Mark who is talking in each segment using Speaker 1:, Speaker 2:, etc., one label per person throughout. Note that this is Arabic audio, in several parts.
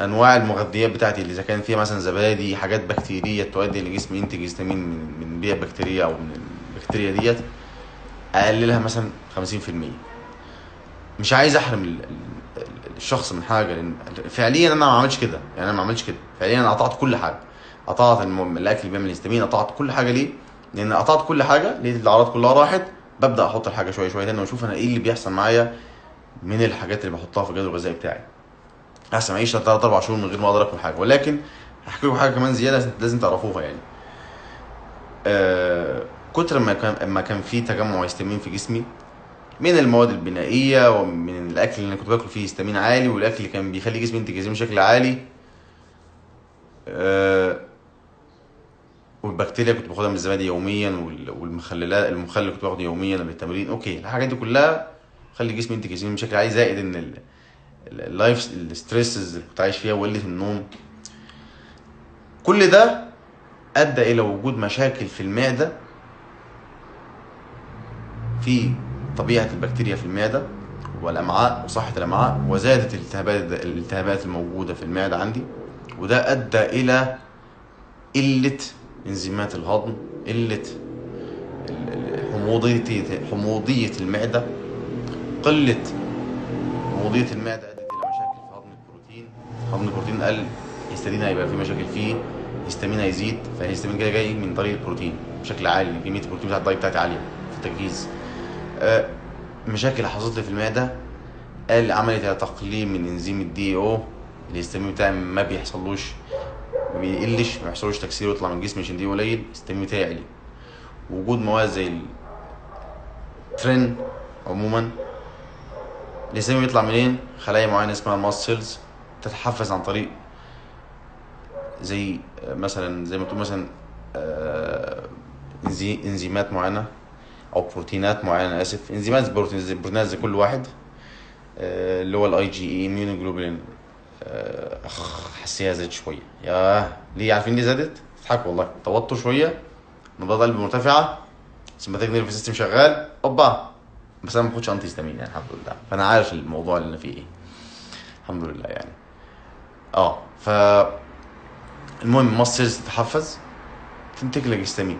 Speaker 1: أنواع المغذيات بتاعتي اللي إذا كان فيها مثلا زبادي حاجات بكتيرية تؤدي ان جسمي ينتج هيستامين من بيئة بكتيرية أو من البكتيريا ديت أقللها مثلا 50% مش عايز أحرم ال- ال- ال- الشخص من حاجة لأن فعليا أنا ما عملتش كده. يعني أنا ما عملتش كده. فعليا أنا قطعت كل حاجة. قطعت الأكل اللي بيعمل هيستامين قطعت كل حاجة ليه؟ لأن قطعت كل حاجة لقيت الأعراض كلها راحت ببدأ أحط الحاجة شوية شوية تاني وأشوف أنا إيه اللي بيحصل معايا من الحاجات اللي بحطها في الجدول الغذائي بتاعي. احسن اعيش ثلاث أربع شهور من غير ما أقدر اكل حاجة. ولكن هحكي لكم حاجة كمان زيادة لازم تعرفوها يعني. آه كتر ما كان ما كان في تجمع هيستامين في جسمي من المواد البنائية ومن الأكل اللي أنا كنت باكل فيه هيستامين عالي والأكل اللي كان بيخلي جسمي ينتج هيستامين بشكل عالي. آه والبكتيريا كنت باخدها من الزبادي يوميا وال- والمخللات المخلل كنت باخده يوميا قبل التمرين okay الحاجات دي كلها خلي جسمي ينتج هيستامين بشكل عالي زائد إن ال life stresses اللي كنت عايش فيها وقلة النوم. كل ده أدى إلى وجود مشاكل في المعدة في طبيعة البكتيريا في المعدة والأمعاء وصحة الأمعاء وزادت الالتهابات الالتهابات الموجودة في المعدة عندي. وده أدى إلى قلة إنزيمات الهضم قلة حموضية حموضية المعدة قلة حموضية المعدة ادت إلى مشاكل في هضم البروتين هضم البروتين قل هيستامين هيبقى في مشاكل فيه هيستامين هيزيد فالهيستامين كده جاي من طريق البروتين بشكل عالي كميه البروتين بتاعت الدايت بتاعتي عالية في التجهيز. آه، مشاكل حصلت لي في المعدة. قال عملت تقليل من إنزيم ال DAO الهيستامين بتاعي ما بيحصلوش ما بيقلش ما بيحصلوش تكسير ويطلع من جسمي عشان ال DAO قليل الهيستامين بتاعي عالي. وجود مواد زي الترين عموما الهيستامين بيطلع منين؟ خلايا معينة اسمها ال mast cells تتحفز عن طريق زي مثلا زي ما تقول مثلا آه، إنزيمات معينة أو بروتينات معينة آسف إنزيمات بروتين زي بروتينات زي كل واحد آه، اللي هو ال IgE immunoglobulin حساسيه زادت شوية. ياه ليه؟ عارفين ليه زادت؟ تضحكوا والله. توتر شوية نبضات قلب مرتفعة sympathetic nervous system شغال أوبا. بس أنا ما باخدش انتي يعني الحمد لله. فأنا عارف الموضوع اللي أنا فيه إيه. الحمد لله يعني. آه ف المهم ال mast cells تتحفز تنتج لك هيستامين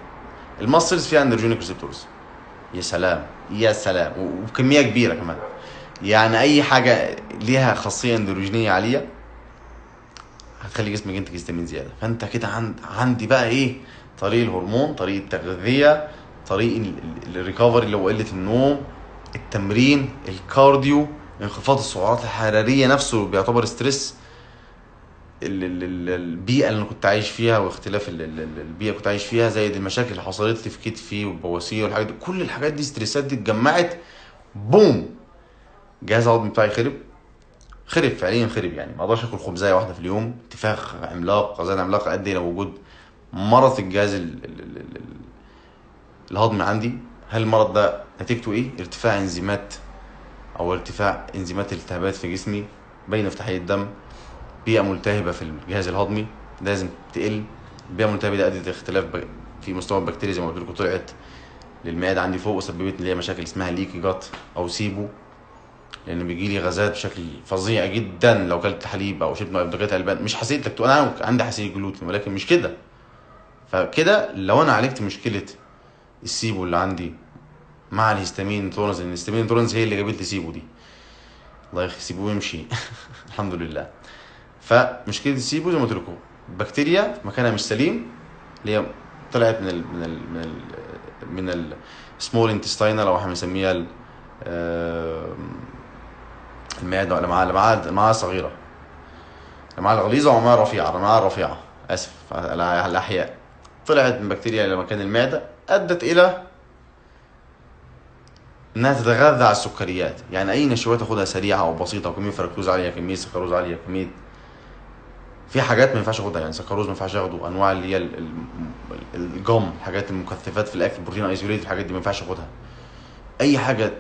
Speaker 1: ال mast cells فيها androgenic receptors يا سلام يا سلام وبكميه كبيرة كمان. يعني أي حاجة ليها خاصية اندروجينيه عالية هتخلي جسمك ينتج هيستامين زيادة. فأنت كده عند عندي بقى إيه؟ طريق الهرمون طريق التغذية طريق ال- ال- ال recovery اللي هو قلة النوم التمرين الكارديو انخفاض السعرات الحرارية نفسه بيعتبر stress. البيئة اللي أنا كنت عايش فيها واختلاف ال- ال- ال- البيئة اللي كنت عايش فيها زائد المشاكل اللي حصلت لي في كتفي والبواسير والحاجات دي. كل الحاجات دي ستريسات دي اتجمعت بوم! الجهاز الهضمي بتاعي خرب. خرب فعليا خرب يعني. ما أقدرش آكل خبزاية واحدة في اليوم. انتفاخ عملاق غازات عملاقه ادي إلى وجود مرض الجهاز ال- ال- ال- ال- الهضمي عندي. هل المرض ده نتيجته إيه؟ ارتفاع إنزيمات أو ارتفاع إنزيمات الالتهابات في جسمي. بين في تحليل الدم. بيئة ملتهبة في الجهاز الهضمي لازم تقل. البيئه الملتهبه دي أدت اختلاف في مستوى البكتيريا زي ما قلت لكم طلعت للمعدة عندي فوق وسببت لي مشاكل اسمها leaky gut أو SIBO لأن بيجي لي غازات بشكل فظيع جدا. لو كلت حليب أو شربت أو بدغيت ألبان مش حساسيه lacto أنا عندي حساسية جلوتين ولكن مش كده. فكده لو أنا عالجت مشكلة ال SIBO اللي عندي مع ال histamine intolerance ال histamine intolerance هي اللي جابت لي SIBO دي. الله يخ SIBO يمشي. الحمد لله. فمشكلة ال SIBO زي ما قلت لكم بكتيريا مكانها مش سليم اللي هي طلعت من ال من ال من ال من ال small intestinal أو إحنا بنسميها آم، المعدة الامعاء الامعاء الامعاء الصغيره الامعاء الغليظه والامعاء الرفيعه الامعاء الرفيعه آسف على الأحياء. طلعت من بكتيريا إلى مكان المعدة أدت إلى إنها تتغذى على السكريات. يعني أي نشويات اخدها سريعة أو بسيطة وكميه فركتوز عالية كمية سكروز عالية كمية في حاجات ما ينفعش اخدها يعني سكروز ما ينفعش اخده أنواع اللي هي ال- ال- ال gum الحاجات المكثفات في الأكل protein isolate الحاجات دي ما ينفعش اخدها أي حاجة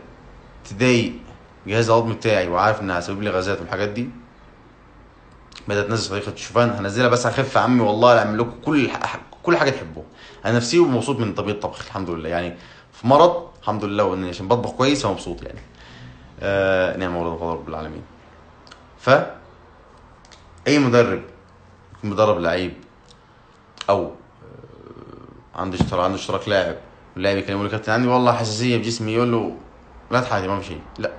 Speaker 1: تضايق جهاز الهضمي بتاعي وعارف إنها هتسبب لي غازات والحاجات دي بدأت تنزل طريقة الشوفان هنزلها بس هخف عمي والله أعمل لكم كل كل حاجة تحبوها. أنا نفسي ومبسوط من طبيعة الطبخ الحمد لله. يعني في مرض الحمد لله واني عشان بطبخ كويس فمبسوط يعني. آه نعم والله فضل رب العالمين. ف أي مدرب بيدرب لعيب أو آه، عنده اشتراك عنده اشتراك لاعب اللاعب يكلمه يقول كابتن عندي والله حساسية في جسمي يقول له لا تحاتي ما شيء. لا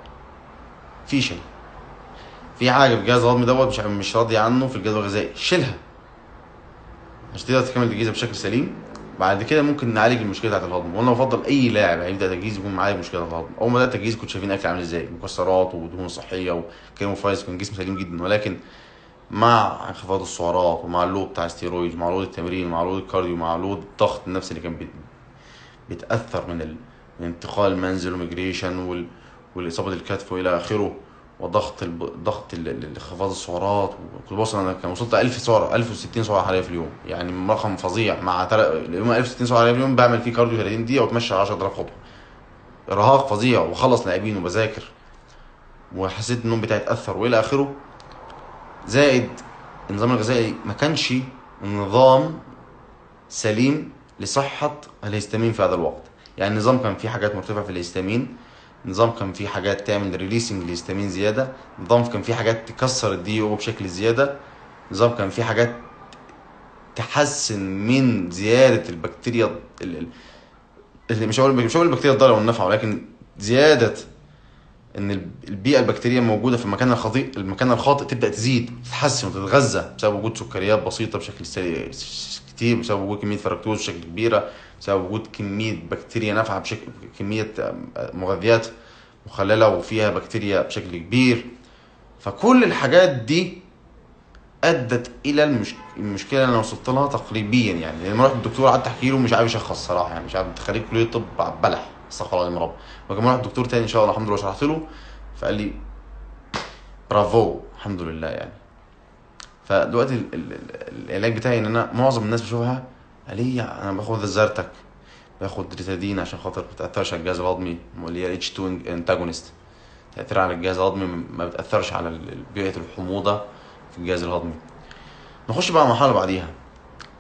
Speaker 1: في شيء. في حاجة في الجهاز الهضمي دوت مش مش راضي عنه في الجدول الغذائي. شيلها. عشان تقدر تكمل الجيزه بشكل سليم. بعد كده ممكن نعالج المشكلة بتاعت الهضم. وأنا بفضل أي لاعب هيبدأ تجهيز يكون معالج مشكلة الهضم. أول ما بدات تجهيز كنت شايفين أكل عامل إزاي؟ مكسرات ودهون صحية وكريم فايز كان جسم سليم جدا. ولكن مع انخفاض السعرات ومع ال load بتاع الستيرويد مع load التمرين مع load الكارديو مع load الضغط النفسي اللي كان بي- بيتأثر من ال... من انتقال المنزل و migration وال... والإصابة الكتف وإلى آخره وضغط. ضغط انخفاض السعرات. كنت بوصل أنا كان وصلت 1000 سعرة 1060 سعرة حرارية في اليوم. يعني رقم فظيع. مع تل... اليوم 1060 سعرة حرارية في اليوم بعمل فيه كارديو 30 دقيقة وأتمشى 10000 خطوه إرهاق فظيع. وخلص لاعبين وبذاكر. وحسيت النوم بتاعي اتأثر. وإلى آخره زائد النظام الغذائي ما كانش نظام سليم لصحة الهستامين في هذا الوقت. يعني النظام كان فيه حاجات مرتفعة في الهستامين نظام كان فيه حاجات تعمل releasing للهستامين زيادة نظام كان فيه حاجات تكسر ال DAO بشكل زيادة نظام كان فيه حاجات تحسن من زيادة البكتيريا ال- ال- اللي مش هقول مش هقول البكتيريا الضارة والنفع ولكن زيادة إن البيئة البكتيرية موجودة في المكان الخاطئ المكان الخاطئ تبدأ تزيد تتحسن وتتغذى بسبب وجود سكريات بسيطة بشكل سريع كتير بسبب وجود كمية فركتوز بشكل كبيرة بسبب وجود كمية بكتيريا نافعة بشكل كمية مغذيات مخللة وفيها بكتيريا بشكل كبير. فكل الحاجات دي أدت إلى المش... المشكلة اللي أنا وصلت لها تقريبيا يعني. لما رحت الدكتور قعدت أحكي له مش عارف يشخص صراحة يعني مش عارف خريج كلية طب بلح استغفر الله العظيم يا رب. وكمان رحت دكتور تاني إن شاء الله الحمد لله شرحت له فقال لي برافو الحمد لله يعني. فدلوقتي ال- ال- ال- العلاج بتاعي إن أنا معظم الناس بشوفها قال لي أنا باخد الزرتك باخد ريتادين عشان خاطر ما بتاثرش على الجهاز الهضمي اللي هي اتش 2 انتاجونست تاثيرها على الجهاز الهضمي ما بتأثرش على بيئة الحموضة في الجهاز الهضمي. نخش بقى المرحله اللي بعديها.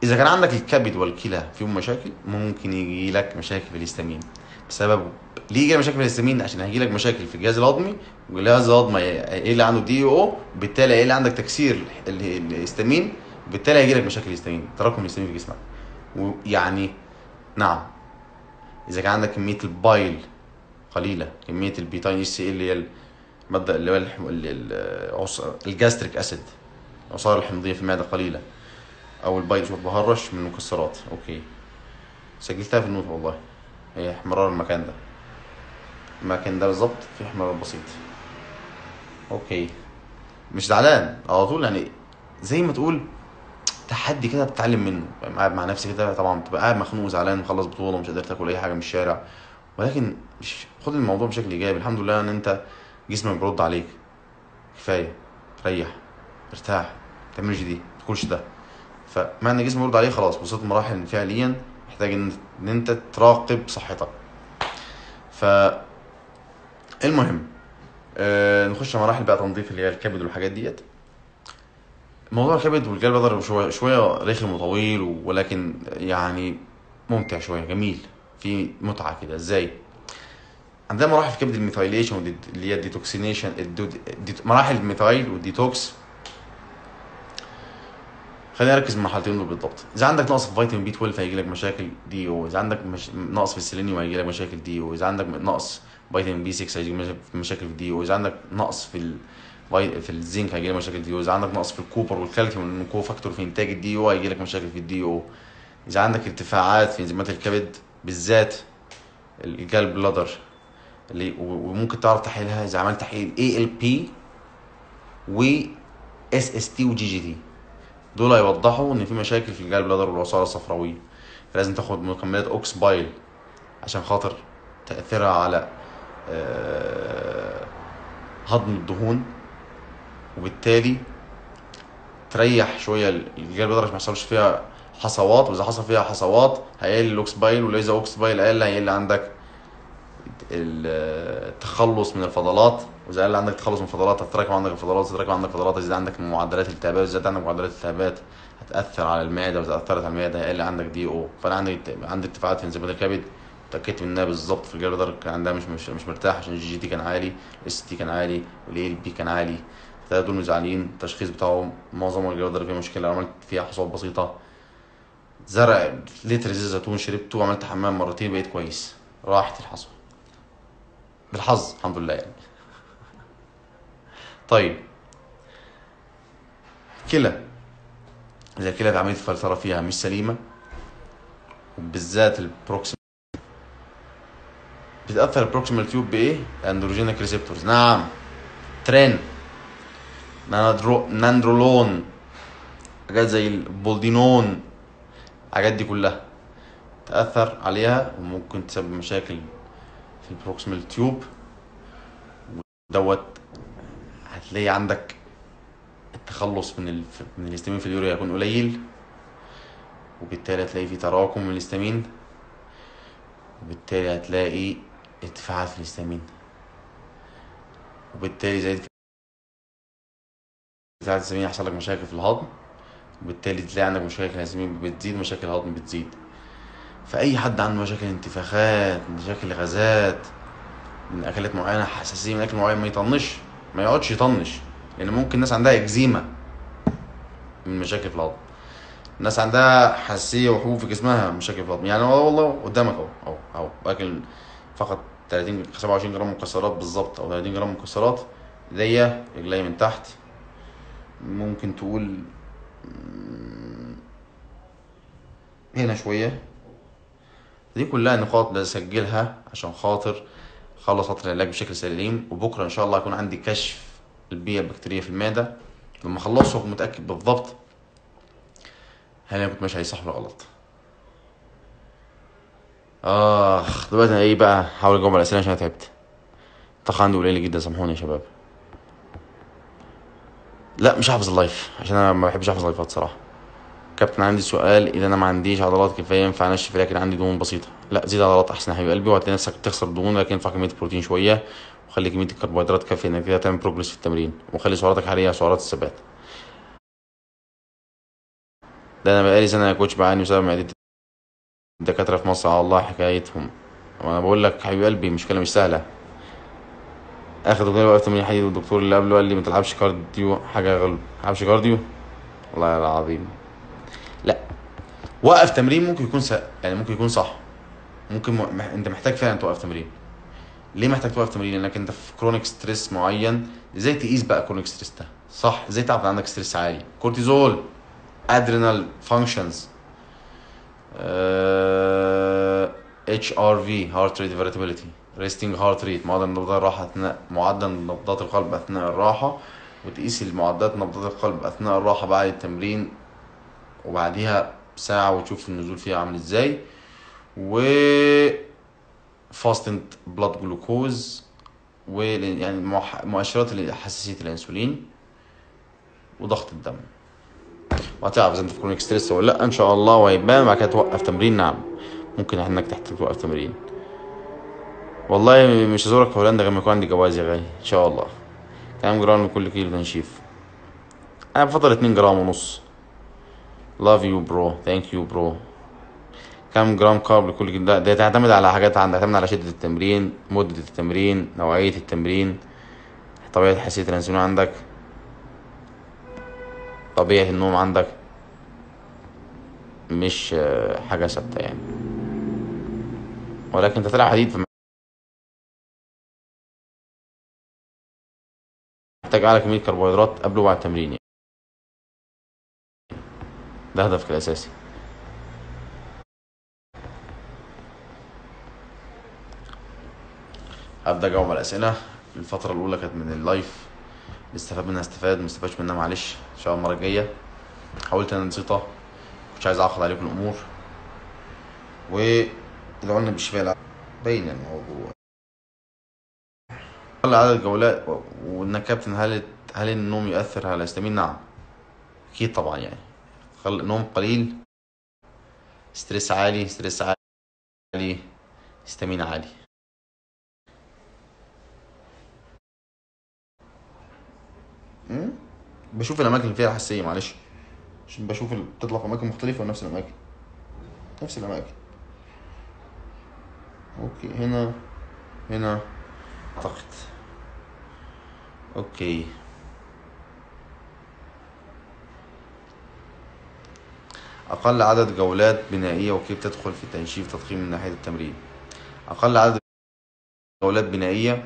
Speaker 1: إذا كان عندك الكبد والكلى فيهم مشاكل ممكن يجي لك مشاكل في الهستامين. بسبب ليه يجي مشاكل في الهستامين عشان هيجي لك مشاكل في الجهاز الهضمي والجهاز الهضمي إيه اللي عنده DAO بالتالي إيه اللي عندك تكسير ال- الهستامين بالتالي هيجي لك مشاكل الهستامين تراكم الهستامين في جسمك. ويعني نعم. إذا كان عندك كمية ال bile قليلة كمية ال betaine HCl اللي هي الماده اللي هو ال- ال- ال gastric acid العصارة الحمضية في المعدة قليله أو ال bile شوف بهرش من المكسرات. okay. سجلتها في ال note والله. هي احمرار المكان ده. المكان ده بالظبط فيه احمرار بسيط. okay. مش زعلان. على طول يعني زي ما تقول تحدي كده بتتعلم منه. يعني قاعد مع نفسي كده طبعا بتبقى قاعد مخنوق وزعلان مخلص بطولة مش قادر تاكل أي حاجة من الشارع. ولكن مش خد الموضوع بشكل إيجابي. الحمد لله إن أنت جسمك بيرد عليك. كفاية. ريح ارتاح ما تعملش دي. ما تاكلش ده. فمع إن جسمك بيرد عليك خلاص. وصلت لمراحل فعليا محتاج ان إن أنت تراقب صحتك. ف المهم آه نخش مراحل بقى تنظيف اللي هي الكبد والحاجات ديت. موضوع الكبد والقلب ده شوية شوية رخم وطويل ولكن يعني ممتع شوية جميل. في متعة كده. إزاي؟ عندنا مراحل في كبد ال methylation اللي هي ال detoxination مراحل ال methyl وال detox. خلينا نركز المرحلتين دول بالضبط. إذا عندك نقص في فيتامين B 12 هيجي لك مشاكل DAO إذا عندك مش... نقص في السيلينيوم هيجي لك مشاكل DAO إذا عندك نقص فيتامين B 6 هيجي لك مشاكل في ال DAO إذا عندك نقص في ال... في الزنك هيجي لك مشاكل DAO إذا عندك نقص في ال copper والكالسيوم لأنه cofactor في إنتاج ال DAO هيجي لك مشاكل في ال DAO إذا عندك ارتفاعات في إنزيمات الكبد بالذات ال gall bladder اللي وممكن تعرف تحليلها إذا عملت تحليل اي ال بي و اس اس تي وجي جي تي دول هيوضحوا إن في مشاكل في ال gall bladder والعصاره الصفراوية. فلازم تاخد مكملات ox bile عشان خاطر تأثيرها على آه، هضم الدهون وبالتالي تريح شوية ال gall bladder عشان ما يحصلش فيها حصوات وإذا حصل فيها حصوات هيقل ال ox bile واذا ox bile قل هيقل عندك التخلص من الفضلات. وإذا قل عندك تخلص من الفضلات هتتراكم عندك الفضلات تتراكم عندك فضلات. يزيد عندك معدلات الالتهابات وزاد عندك معدلات الالتهابات هتأثر على المعدة. وإذا أثرت على المعدة هيقل عندك DAO فأنا عندي عندي ارتفاعات في انزيمات الكبد. اتاكدت منها بالظبط في الجلد كان عندها مش مش, مش مرتاح عشان ال GGT كان عالي ال AST كان عالي وال ALP كان عالي. التلاتة دول مزعلين. التشخيص بتاعهم معظم اللي فيها مشكلة. عملت فيها حصوات بسيطة ربع لتر زيت زيتون شربته وعملت حمام مرتين بقيت كويس. راحت الحصوة. بالحظ الحمد لله يعني. طيب. كلى. إذا الكلى في عملية الفلترة فيها مش سليمة وبالذات ال proximal بتأثر ال proximal tube بإيه؟ androgenic receptors. نعم. tren. nandro nandrolone. حاجات زي ال boldenone. الحاجات دي كلها. تأثر عليها وممكن تسبب مشاكل في ال proximal tube دوت هتلاقي عندك التخلص من ال... من الهستامين في اليوريا يكون قليل وبالتالي هتلاقي في تراكم من الهستامين وبالتالي هتلاقي ارتفاعات في الهستامين وبالتالي زي ارتفاعات الهستامين يحصل لك مشاكل في الهضم وبالتالي تلاقي عندك مشاكل الهستامين بتزيد مشاكل الهضم بتزيد. فأي حد عنده مشاكل انتفاخات مشاكل غازات من أكلات معينة حساسية من أكل معين ما يطنش ما يقعدش يطنش لأن ممكن الناس عندها إكزيما من مشاكل في الهضم. الناس عندها حساسية وحبوب في جسمها مشاكل في الهضم. يعني والله قدامك أهو أهو أهو واكل فقط 30 27 جرام مكسرات بالظبط أو 30 جرام مكسرات إيديا رجلي من تحت. ممكن تقول هنا شوية. دي كلها نقاط بسجلها عشان خاطر خلص خاطر العلاج بشكل سليم وبكرة إن شاء الله هيكون عندي كشف البيئه البكتيرية في المعدة. لما أخلصه متأكد بالضبط هل أنا كنت ماشي صح ولا غلط. آخ دلوقتي أنا إيه بقى؟ هحاول أجاوب على الأسئلة عشان أنا تعبت. الطاقه عندي قليله جدا سامحوني يا شباب. لا مش هحفظ اللايف عشان أنا ما بحبش أحفظ لايفات صراحة. كابتن عندي سؤال إذا أنا ما عنديش عضلات كفاية ينفع أنشف لكن عندي دهون بسيطة. لا زيد عضلات أحسن يا حبيب قلبي وهتلاقي نفسك بتخسر دهون لكن ينفع كمية بروتين شوية وخلي كمية الكربوهيدرات كافية إنك تعمل progress في التمرين وخلي سعراتك عالية سعرات الثبات. ده أنا بقالي سنة يا coach بعاني بسبب معدتي الدكاترة في مصر. على الله حكايتهم. وأنا بقول لك حبيب قلبي مشكلة مش سهلة. اخر دكتور وقف تمرين حديد والدكتور اللي قبله قال لي ما تلعبش cardio حاجة غلط. ما تلعبش cardio؟ والله العظيم. وقف تمرين ممكن يكون س... يعني ممكن يكون صح. ممكن م... انت محتاج فعلا توقف تمرين. ليه محتاج توقف تمرين؟ لأنك انت في chronic stress معين. إزاي تقيس بقى chronic stress ده؟ صح. إزاي تعرف عندك stress عالي؟ cortisol adrenal functions HRV heart rate variability resting heart rate معدل نبضات الراحة اثناء معدل نبضات القلب أثناء الراحة وتقيس المعدات نبضات القلب أثناء الراحة بعد التمرين وبعديها ساعة وتشوف النزول فيها عامل إزاي. و fasting blood glucose و يعني مؤشرات حساسية الإنسولين وضغط الدم. وهتعرف إذا أنت في chronic stress ولا لا إن شاء الله وهيبان بعد كده توقف تمرين. نعم ممكن انك تحتاج توقف تمرين. والله مش هزورك في هولندا غير ما يكون عندي جواز يا غالي إن شاء الله. كام جرام لكل كيلو تنشيف. أنا بفضل اتنين جرام ونص. Love you bro. Thank you bro. كام جرام كارب لكل كيلو ده, تعتمد على حاجات عندك. تعتمد على شدة التمرين مدة التمرين نوعية التمرين طبيعة حساسية الأنسولين عندك طبيعة النوم عندك. مش آه، حاجة ثابتة يعني. ولكن انت تلعب حديد محتاج أعلى كمية كربوهيدرات قبل وبعد التمرين يعني. ده هدفك الأساسي. هبدأ أجاوب على الأسئلة. الفترة الأولى كانت من اللايف. اللي استفاد منها استفاد ما استفادش منها معلش. إن شاء الله المرة الجاية. حاولت أنا بسيطة مش عايز أعقد عليكم الأمور. لنا بالشفاء باين الموضوع. قل عدد جولات و- وإنك كابتن هل هل النوم يؤثر على الهستامين؟ نعم. أكيد طبعا يعني. نوم قليل. stress عالي stress عالي هستامين عالي؟ بشوف الأماكن اللي فيها حساسية معلش. عشان بشوف بتطلع في أماكن مختلفة ونفس الأماكن. نفس الأماكن. okay هنا هنا أعتقد. okay. أقل عدد جولات بنائية وكيف تدخل في تنشيف تضخيم من ناحية التمرين؟ أقل عدد جولات بنائية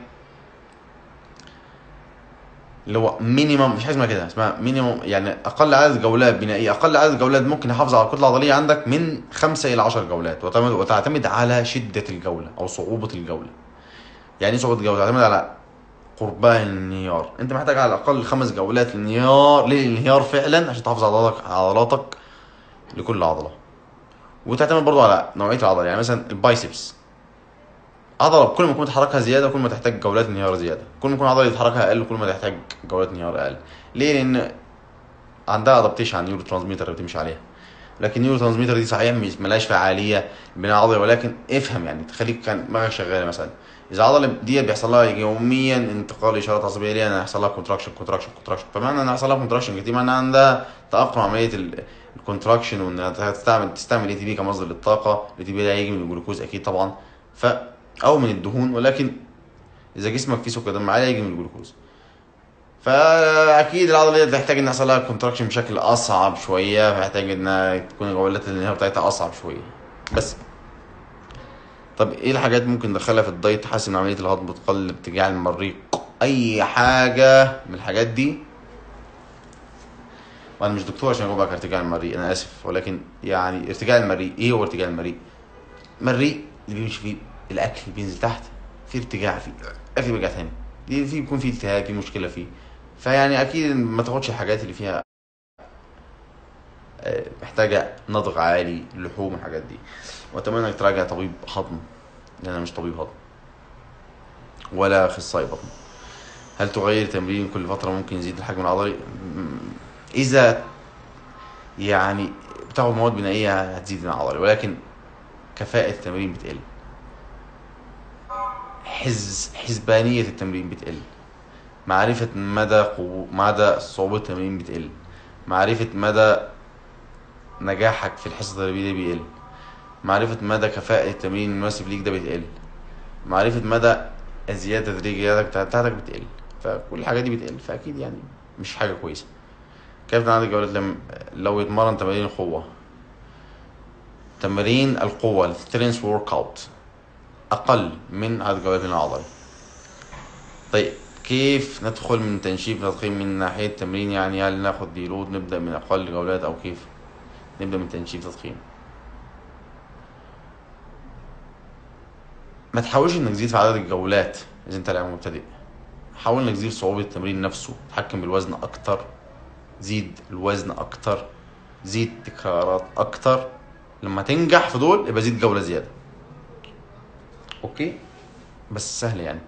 Speaker 1: اللي هو minimum مش حاجة اسمها كده اسمها minimum يعني أقل عدد جولات بنائية أقل عدد جولات ممكن يحافظ على الكتلة العضلية عندك من خمسة إلى 10 جولات وتعتمد وتعتمد على شدة الجولة أو صعوبة الجولة. يعني إيه صعوبة الجولة؟ تعتمد على قربها الانهيار. أنت محتاج على الأقل خمس جولات للانهيار للانهيار فعلا عشان تحافظ على عضلاتك عضلاتك لكل عضلة. وتعتمد برضو على نوعية العضلة يعني مثلا ال biceps. عضلة كل ما تكون تحركها زيادة كل ما تحتاج جولات انهيار زيادة. كل ما يكون عضلة تحركها أقل كل ما تحتاج جولات انهيار أقل. ليه؟ لأن عندها adaptation على ال neurotransmitter اللي بتمشي عليها. لكن ال neurotransmitter دي صحيح مش ملهاش فعالية بناء عضلي ولكن افهم يعني تخليك كان دماغك شغالة مثلا. إذا العضله دي بيحصل لها يوميا انتقال اشارات عصبية ليها ان هيحصل لها contraction contraction contraction فمعنى إن هيحصل لها contraction كتير معناها عندها تأقلم عملية ال contraction وإنها تستعمل تستعمل ATP كمصدر للطاقة. ال ATP ده هيجي من الجلوكوز أكيد طبعا. ف أو من الدهون ولكن إذا جسمك فيه سكر دم عالي هيجي من الجلوكوز. فأكيد العضله دي تحتاج ان يحصل لها contraction بشكل أصعب شوية. فيحتاج إنها تكون جولات الإنهيار بتاعتها أصعب شوية. بس. طب إيه الحاجات ممكن ندخلها في الدايت؟ تحسن عملية الهضم وتقلل ارتجاع المريء أي حاجة من الحاجات دي وأنا مش دكتور عشان أقول لك ارتجاع المريء أنا آسف ولكن يعني ارتجاع المريء إيه هو ارتجاع المريء المريء اللي بيمشي فيه الأكل بينزل تحت في ارتجاع فيه الاكل بيرجع تاني في بيكون فيه التهاب في مشكلة فيه فيعني أكيد ما تاخدش الحاجات اللي فيها محتاجة نضغ عالي لحوم الحاجات دي وأتمنى إنك تراجع طبيب هضم لأن أنا مش طبيب هضم ولا أخصائي بطن. هل تغير تمرين كل فترة ممكن يزيد الحجم العضلي؟ إذا يعني بتاخد مواد بنائية هتزيد العضلي ولكن كفاءة التمرين بتقل. حز حسبانية التمرين بتقل. معرفة مدى قو... مدى صعوبة التمرين بتقل. معرفة مدى نجاحك في الحصة التدريبية دي بيقل. معرفة مدى كفاءة التمرين المناسب ليك ده بتقل. معرفة مدى الزيادة التدريجية بتاعتك بتقل. فكل الحاجات دي بتقل. فأكيد يعني مش حاجة كويسة. كيف عندك جولات لم... لو يتمرن تمارين القوة؟ تمارين القوة ال strength workout أقل من عدد جولات العضلي طيب كيف ندخل من تنشيف تضخيم من ناحية التمرين يعني هل ناخد ديلود نبدأ من أقل جولات أو كيف؟ نبدأ من تنشيف تضخيم ما تحاولش إنك تزيد في عدد الجولات إذا أنت لاعب مبتدئ. حاول إنك تزيد صعوبة التمرين نفسه تحكم بالوزن أكتر. زيد الوزن أكتر زيد تكرارات أكتر. لما تنجح في دول يبقى زيد جولة زيادة. أوكي؟ بس سهل يعني.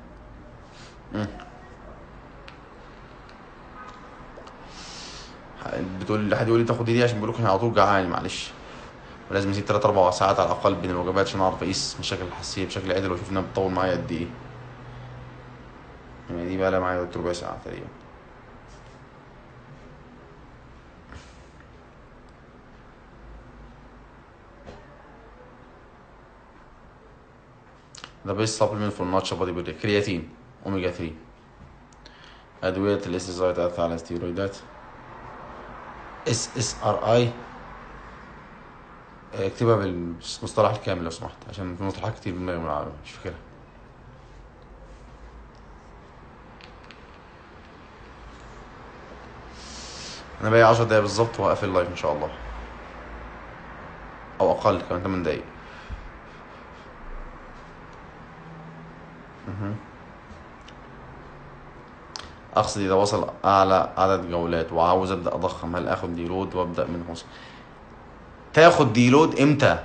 Speaker 1: بتقول حد يقول لي تاخد دي عشان بيقول لك على طول جعان معلش. ولازم اسيب 3 4 ساعات على الأقل بين الوجبات عشان أعرف أقيس مشاكل الحساسيه بشكل عادل وأشوف إنها بتطول معايا قد إيه. يعني دي بقى لها معايا ربع ساعة تقريبا. The best supplement for natural body building كرياتين اوميجا 3 ادويه الاستيزايد تاثر على الستيرويدات SSRI اكتبها بالمصطلح الكامل لو سمحت عشان في مصطلحات كتير بالدماغ مش فاكرها أنا باقي 10 دقايق بالظبط وهقفل ال live إن شاء الله. أو أقل كمان 8 دقايق. أقصد إذا وصل أعلى عدد جولات وعاوز أبدأ أضخم هل آخد deload وأبدأ من خمسة تاخد deload إمتى؟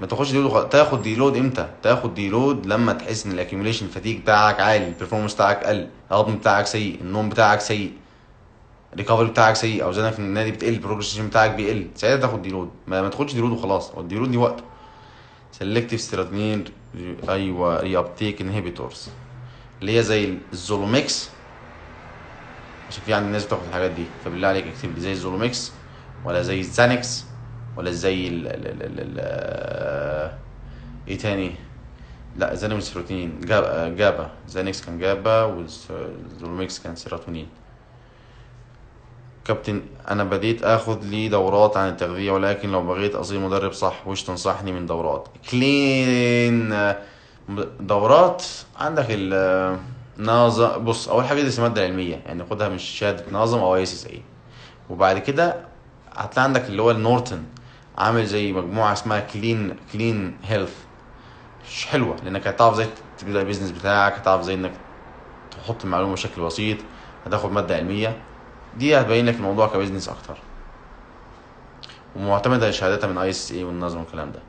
Speaker 1: ما تاخدش deload وخلاص تاخد deload إمتى؟ تاخد deload لما تحس إن ال accumulation fatigue بتاعك عالي ال performance بتاعك قل الهضم بتاعك سيء النوم بتاعك سيء ال recovery بتاعك سيء أوزانك في النادي بتقل ال progression بتاعك بيقل ساعتها تاخد deload ما, ما تاخدش deload وخلاص هو ال deload دي وقته selective serotonin أيوه reuptake inhibitors اللي هي زي الزولوميكس. عشان في عند الناس بتاخد الحاجات دي. فبالله عليك اكتب لي زي الزولوميكس ولا زي الزانكس ولا زي ال ال ال ال ال إيه تاني؟ لا زانكس وال serotonin. GABA, GABA. زانكس كان GABA والزولوميكس كان سيروتونين. كابتن أنا بديت آخد لي دورات عن التغذية ولكن لو بغيت اصير مدرب صح وش تنصحني من دورات؟ clean آه، دورات. عندك ال NASM بص أول حاجة دي ماده علميه يعني خدها من شهادة NASM أو ISSA وبعد كده هتلاقي عندك اللي هو النورتن عامل زي مجموعة اسمها Clean Clean Health. مش حلوة لأنك هتعرف إزاي تبدأ ال business بتاعك هتعرف إزاي إنك تحط المعلومه بشكل بسيط هتاخد مادة علمية. دي هتبين لك الموضوع ك business أكتر. ومعتمدة شهادتها من ISSA وال NASM والكلام ده.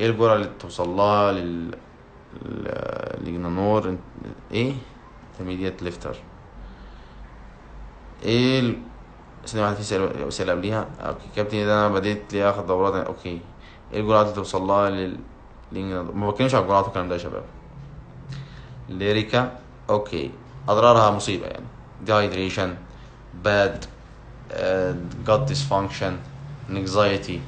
Speaker 1: إيه الجرعة اللي توصل لها لل لجنانور إيه؟ Intermediate ليفتر إيه. ثانية واحدة في سؤال قبليها أوكي كابتن ده أنا بديت لي اخد دورات أوكي إيه الجرعات اللي توصل لها لل ما بتكلمش على الجرعات والكلام ده يا شباب ليريكا أوكي اضرارها مصيبة يعني dehydration bad uh, gut dysfunction anxiety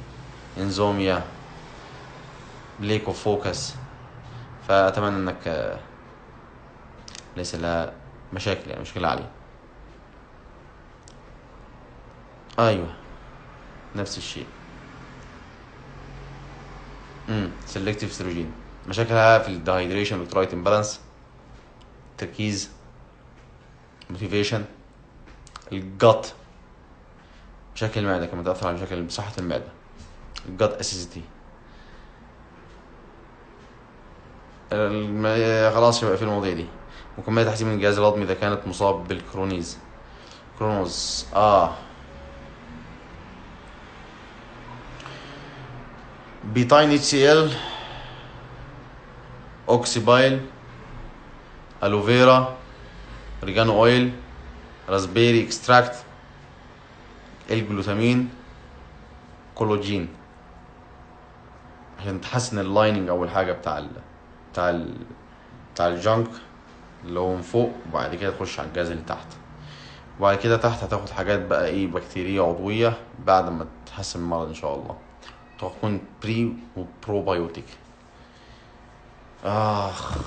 Speaker 1: of focus. فأتمنى إنك آه، ليس لها مشاكل يعني مشكلة عالية أيوة نفس الشيء. امم selective estrogen مشاكلها في ال dehydration electrolyte imbalance تركيز motivation ال gut مشاكل المعدة كما تأثر على مشاكل صحة المعدة. ال gut acidity خلاص يبقى في المواضيع دي. وكمية تحسين من الجهاز الهضمي إذا كانت مصاب بال Crohn's. Crohn's آه. betaine HCl ox bile aloe vera oregano oil raspberry extract ال glutamine collagen عشان تحسن ال lining أول حاجة بتاع ال بتاع ال بتاع الجنك اللي هو من فوق وبعد كده تخش على الجهاز اللي تحت. وبعد كده تحت هتاخد حاجات بقى إيه بكتيريا عضوية بعد ما تحسن المرض إن شاء الله. تكون بري وبروبايوتيك آخ.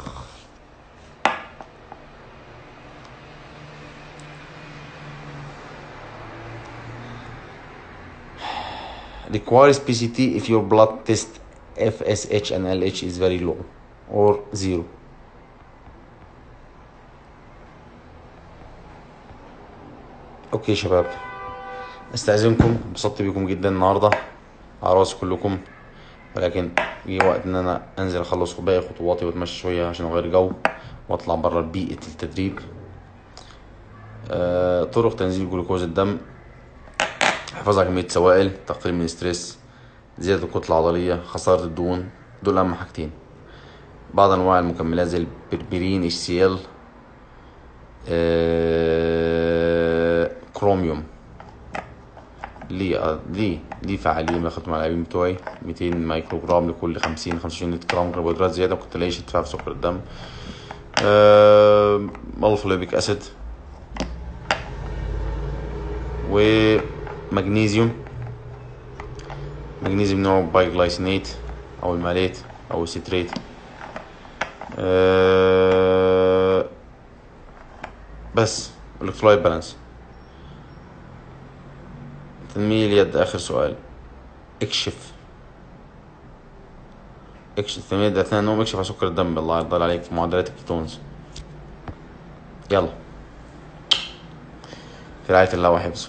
Speaker 1: Requires PCT if your blood test FSH and LH is very low or zero. okay شباب أستأذنكم انبسطت بيكم جدا النهارده على راسي كلكم. ولكن جه وقت إن أنا أنزل أخلص باقي خطواتي وأتمشى شوية عشان أغير جو وأطلع بره بيئه التدريب. آه، طرق تنزيل جلوكوز الدم حفاظ على كمية سوائل تقليل من ال stress زيادة الكتلة العضلية خسارة الدهون دول أهم حاجتين. بعض أنواع المكملات زي ال berberine HCl كروميوم ليه ليه ليه فعالية باخد مع اللاعبين بتوعي. 200 مايكرو جرام لكل 50 25 جرام كربوهيدرات زيادة. ممكن تلاقيش ارتفاع في سكر الدم؟ آه ال alpha lipoic acid. ومغنيسيوم مغنيسيوم نوع bisglycinate أو ال malate أو ال citrate. آه بس electrolyte balance. تنميل اليد آخر سؤال. اكشف. اكشف. تنميل اليد أثناء النوم اكشف على سكر الدم. الله يرضى عليك. في معدلات ال ketones. يلا. في رعاية الله وحفظه.